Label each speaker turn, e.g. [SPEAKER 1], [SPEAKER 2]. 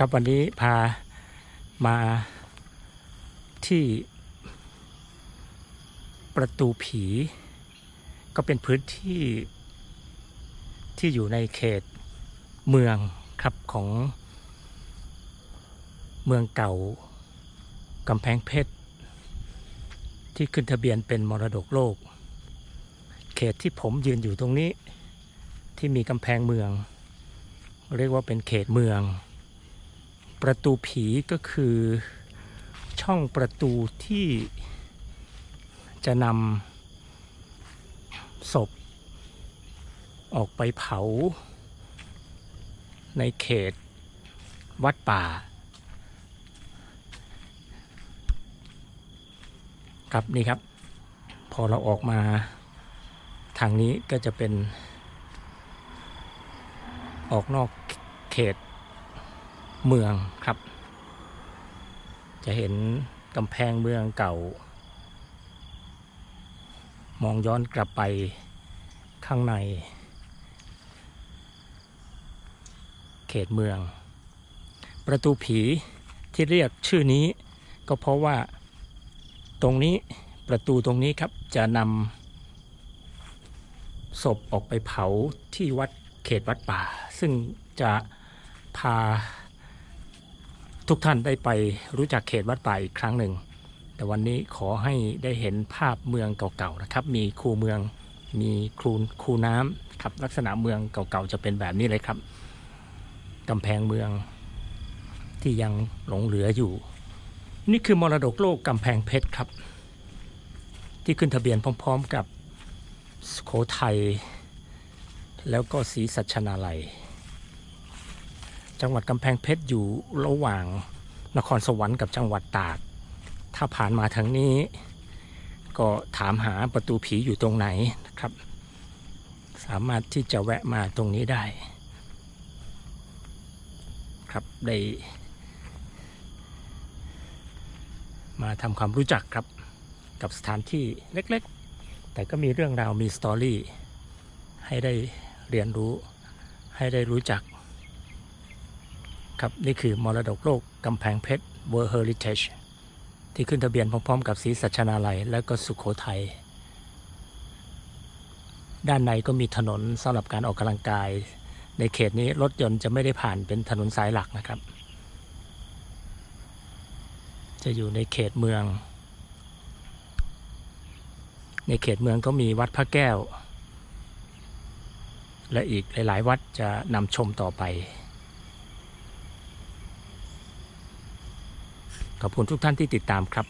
[SPEAKER 1] ครับวันนี้พามาที่ประตูผี ก็เป็นพื้นที่ที่อยู่ในเขตเมืองครับของเมืองเก่ากำแพงเพชร ที่ขึ้นทะเบียนเป็นมรดกโลก เขตที่ผมยืนอยู่ตรงนี้ที่มีกำแพงเมือง เรียกว่าเป็นเขตเมือง ประตูผีก็คือช่องประตูที่จะนำศพ ออกไปเผา ในเขตวัดป่า ครับนี่ครับ พอเราออกมาทางนี้ก็จะเป็น ออกนอกเขต เมืองครับ จะเห็นกำแพงเมืองเก่า มองย้อนกลับไปข้างใน เขตเมือง ประตูผีที่เรียกชื่อนี้ ก็เพราะว่าตรงนี้ประตูตรงนี้ครับจะนำศพออกไปเผาที่วัดเขตวัดป่า ซึ่งจะพา ทุกท่านได้ไปรู้จักเขตวัดป่าอีกครั้งหนึ่ง แต่วันนี้ขอให้ได้เห็นภาพเมืองเก่าๆนะครับ มีคูเมือง มีคูคูน้ำครับลักษณะเมืองเก่าๆจะเป็นแบบนี้เลยครับกำแพงเมืองที่ยังหลงเหลืออยู่ นี่คือมรดกโลกกำแพงเพชรครับ ที่ขึ้นทะเบียนพร้อม ๆกับสุโขทัยแล้วก็ศรีสัชนาลัย จังหวัดกำแพงเพชรอยู่ระหว่างนครสวรรค์กับจังหวัดตาก ถ้าผ่านมาทางนี้ ก็ถามหาประตูผีอยู่ตรงไหนนะครับ สามารถที่จะแวะมาตรงนี้ได้ ครับได้มาทำความรู้จักครับกับสถานที่เล็กๆ แต่ก็มีเรื่องราวมีสตอรี่ให้ได้เรียนรู้ให้ได้รู้จัก ครับนี่คือมรดกโลกกำแพงเพชร World Heritage ที่ขึ้นทะเบียนพร้อมๆ กับศรีสัชนาลัย และก็สุขโขทัยด้านในก็มีถนนสำหรับการออกกำลังกาย ในเขตนี้รถยนต์จะไม่ได้ผ่านเป็นถนนสายหลักนะครับ จะอยู่ในเขตเมือง ในเขตเมืองก็มีวัดพระแก้ว และอีกหลาย ๆ วัดจะนำชมต่อไป ขอบคุณทุกท่านที่ติดตามครับ